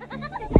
Ha ha ha ha!